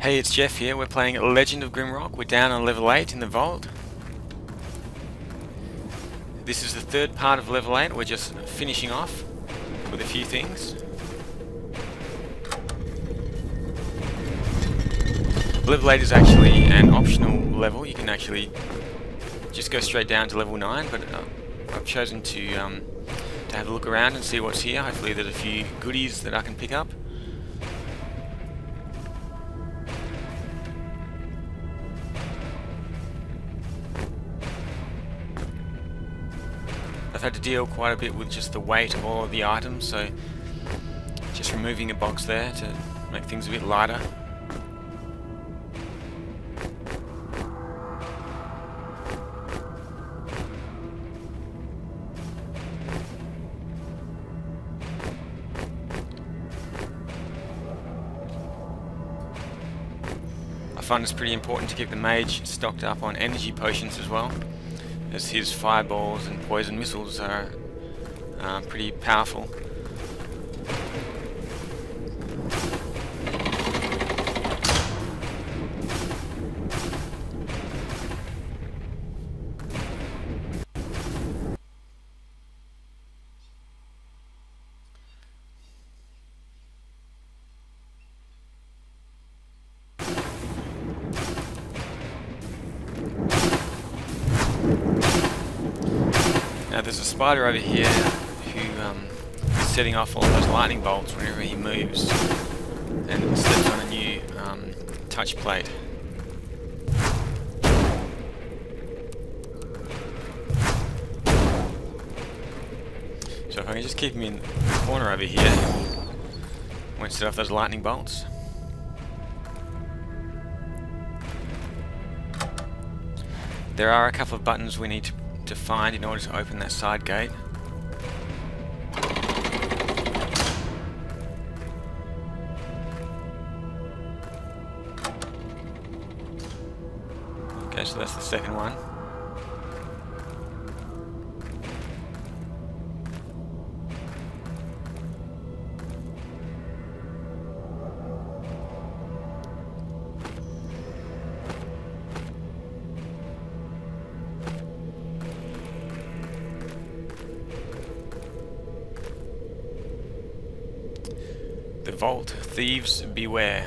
Hey, it's Jeff here. We're playing Legend of Grimrock. We're down on level 8 in the vault. This is the third part of level 8. We're just finishing off with a few things. Level 8 is actually an optional level. You can actually just go straight down to level 9, but uh, I've chosen to, um, to have a look around and see what's here. Hopefully there's a few goodies that I can pick up. I've had to deal quite a bit with just the weight of all of the items, so just removing a box there to make things a bit lighter. I find it's pretty important to keep the mage stocked up on energy potions as well as his fireballs and poison missiles are uh, pretty powerful. Now there's a spider over here who um, is setting off all those lightning bolts whenever he moves and steps on a new um, touch plate. So if I can just keep him in the corner over here, won't set off those lightning bolts. There are a couple of buttons we need to to find in order to open that side gate. Okay, so that's the second one. The vault, thieves beware.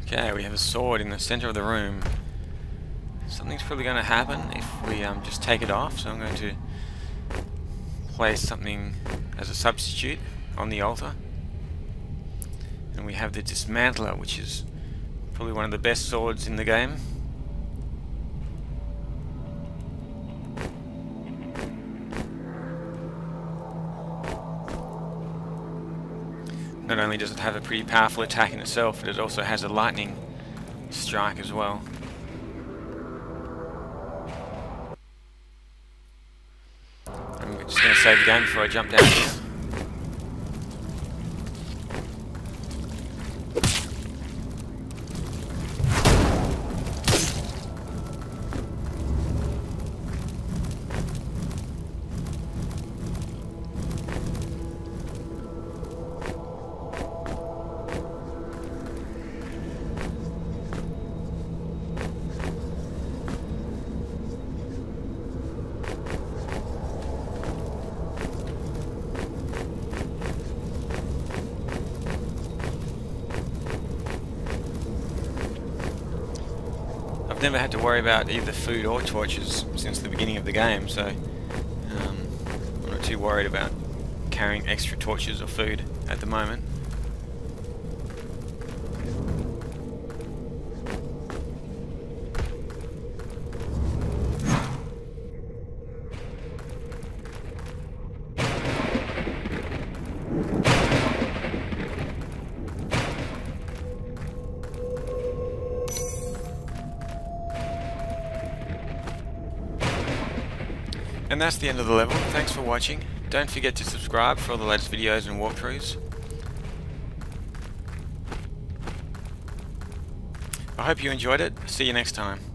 Okay, we have a sword in the center of the room. Something's probably going to happen if we um, just take it off, so I'm going to place something as a substitute on the altar. And we have the Dismantler, which is probably one of the best swords in the game. Not only does it have a pretty powerful attack in itself, but it also has a lightning strike as well. I'm just going to save the game before I jump down here. I've never had to worry about either food or torches since the beginning of the game, so um, I'm not too worried about carrying extra torches or food at the moment. And that's the end of the level. Thanks for watching. Don't forget to subscribe for all the latest videos and walkthroughs. I hope you enjoyed it. See you next time.